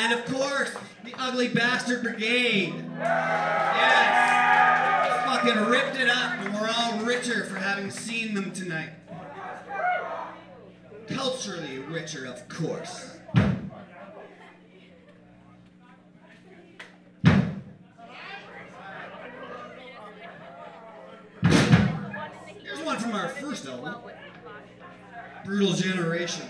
And of course, the Ugly Bastard Brigade. Yes. Fucking ripped it up, and we're all richer for having seen them tonight. Culturally richer, of course. Here's one from our first album Brutal Generation.